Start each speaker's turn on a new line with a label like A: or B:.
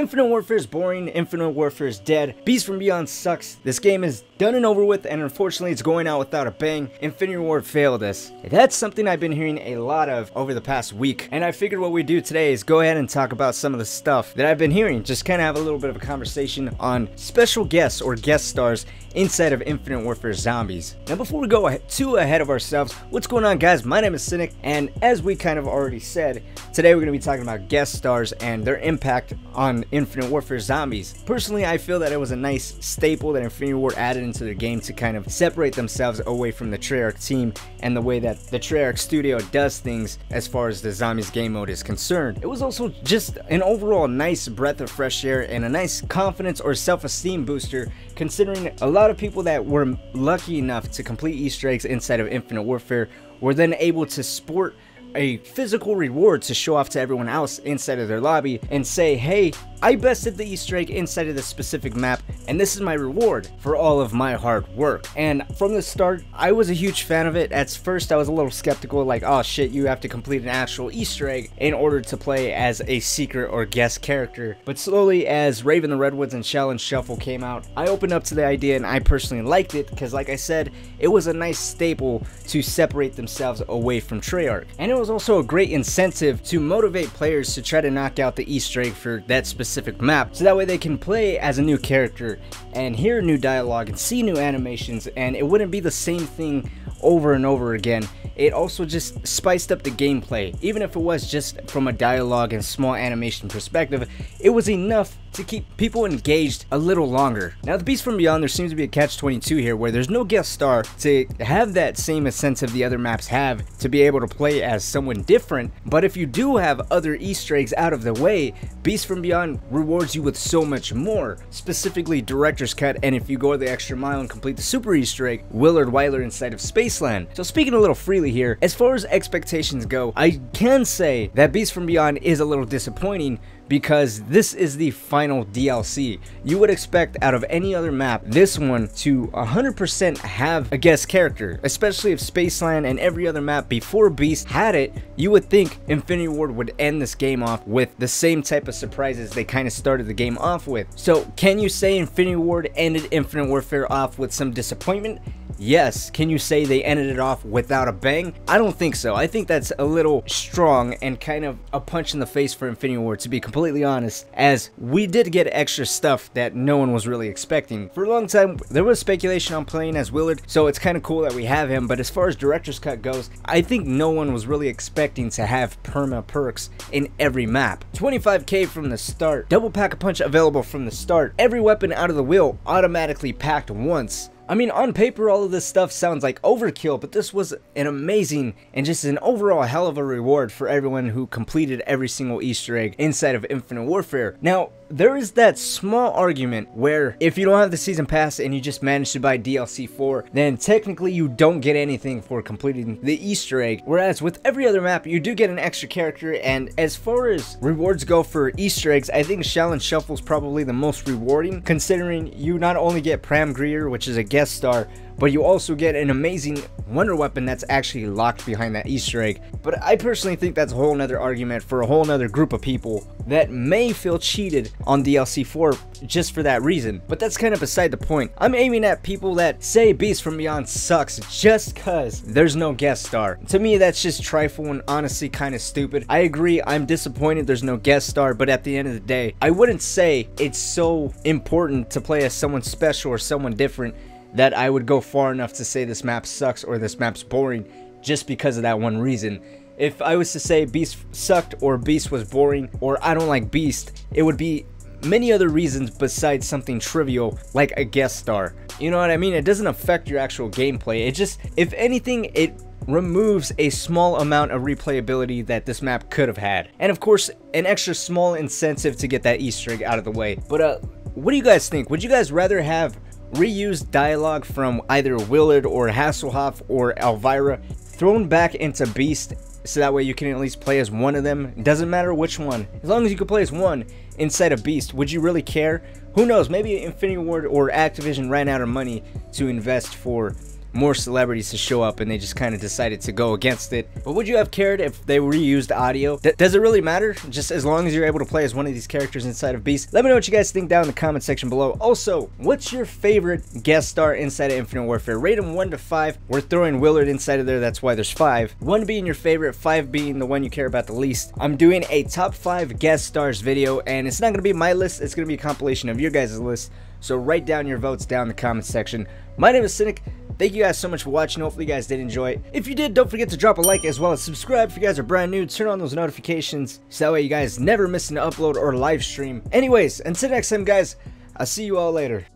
A: Infinite Warfare is boring, Infinite Warfare is dead, Beast from Beyond sucks, this game is done and over with, and unfortunately it's going out without a bang, Infinity Ward failed us. That's something I've been hearing a lot of over the past week, and I figured what we do today is go ahead and talk about some of the stuff that I've been hearing, just kind of have a little bit of a conversation on special guests or guest stars inside of Infinite Warfare Zombies. Now before we go too ahead of ourselves, what's going on guys? My name is Cynic, and as we kind of already said, today we're going to be talking about guest stars and their impact on Infinite Warfare Zombies. Personally, I feel that it was a nice staple that Infinity Ward added into the game to kind of separate themselves away from the Treyarch team and the way that the Treyarch studio does things as far as the Zombies game mode is concerned. It was also just an overall nice breath of fresh air and a nice confidence or self-esteem booster considering a lot of people that were lucky enough to complete Easter eggs inside of Infinite Warfare were then able to sport a physical reward to show off to everyone else inside of their lobby and say, hey, I bested the Easter egg inside of this specific map, and this is my reward for all of my hard work. And from the start, I was a huge fan of it. At first, I was a little skeptical, like, oh shit, you have to complete an actual Easter egg in order to play as a secret or guest character. But slowly, as Rave in the Redwoods and Shaolin Shuffle came out, I opened up to the idea and I personally liked it because, like I said, it was a nice staple to separate themselves away from Treyarch. And it was also a great incentive to motivate players to try to knock out the Easter egg for that specific specific map so that way they can play as a new character and hear new dialogue and see new animations and it wouldn't be the same thing over and over again. It also just spiced up the gameplay. Even if it was just from a dialogue and small animation perspective, it was enough to keep people engaged a little longer. Now the Beast from Beyond, there seems to be a catch-22 here where there's no guest star to have that same incentive the other maps have to be able to play as someone different, but if you do have other easter eggs out of the way, Beast from Beyond rewards you with so much more, specifically Director's Cut, and if you go the extra mile and complete the super easter egg, Willard Wyler inside of Spaceland. So speaking a little freely here, as far as expectations go, I can say that Beast from Beyond is a little disappointing because this is the final DLC. You would expect out of any other map, this one to 100% have a guest character, especially if Spaceland and every other map before Beast had it, you would think Infinity Ward would end this game off with the same type of surprises they kind of started the game off with. So can you say Infinity Ward ended Infinite Warfare off with some disappointment? Yes. Can you say they ended it off without a bang? I don't think so. I think that's a little strong and kind of a punch in the face for Infinity Ward to be completely honest, as we did get extra stuff that no one was really expecting. For a long time, there was speculation on playing as Willard, so it's kind of cool that we have him, but as far as Director's Cut goes, I think no one was really expecting to have perma perks in every map. 25k from the start, double pack a punch available from the start, every weapon out of the wheel automatically packed once, I mean, on paper, all of this stuff sounds like overkill, but this was an amazing and just an overall hell of a reward for everyone who completed every single Easter egg inside of Infinite Warfare. Now, there is that small argument where if you don't have the season pass and you just manage to buy DLC 4, then technically you don't get anything for completing the Easter egg. Whereas with every other map, you do get an extra character. And as far as rewards go for Easter eggs, I think Shaolin Shuffle is probably the most rewarding, considering you not only get Pam Grier, which is a guest star, but you also get an amazing wonder weapon that's actually locked behind that easter egg. But i personally think that's a whole nother argument for a whole nother group of people that may feel cheated on dlc 4 just for that reason. But that's kind of beside the point. I'm aiming at people that say beast from beyond sucks just cuz there's no guest star. To me that's just trifle and honestly kind of stupid. I agree i'm disappointed there's no guest star but at the end of the day i wouldn't say it's so important to play as someone special or someone different that I would go far enough to say this map sucks or this map's boring just because of that one reason. If I was to say Beast sucked or Beast was boring or I don't like Beast, it would be many other reasons besides something trivial like a guest star. You know what I mean? It doesn't affect your actual gameplay. It just, if anything, it removes a small amount of replayability that this map could have had. And of course, an extra small incentive to get that easter egg out of the way. But uh, what do you guys think? Would you guys rather have reuse dialogue from either Willard or Hasselhoff or Elvira thrown back into Beast so that way you can at least play as one of them. Doesn't matter which one. As long as you can play as one inside of Beast, would you really care? Who knows, maybe Infinity Ward or Activision ran out of money to invest for more celebrities to show up and they just kind of decided to go against it. But would you have cared if they reused audio? D does it really matter? Just as long as you're able to play as one of these characters inside of Beast? Let me know what you guys think down in the comment section below. Also, what's your favorite guest star inside of Infinite Warfare? Rate them 1 to 5. We're throwing Willard inside of there, that's why there's 5. 1 being your favorite, 5 being the one you care about the least. I'm doing a top 5 guest stars video, and it's not going to be my list, it's going to be a compilation of your guys' list. So write down your votes down in the comments section. My name is Cynic. Thank you guys so much for watching. Hopefully you guys did enjoy it. If you did, don't forget to drop a like as well as subscribe if you guys are brand new. Turn on those notifications so that way you guys never miss an upload or live stream. Anyways, until next time guys, I'll see you all later.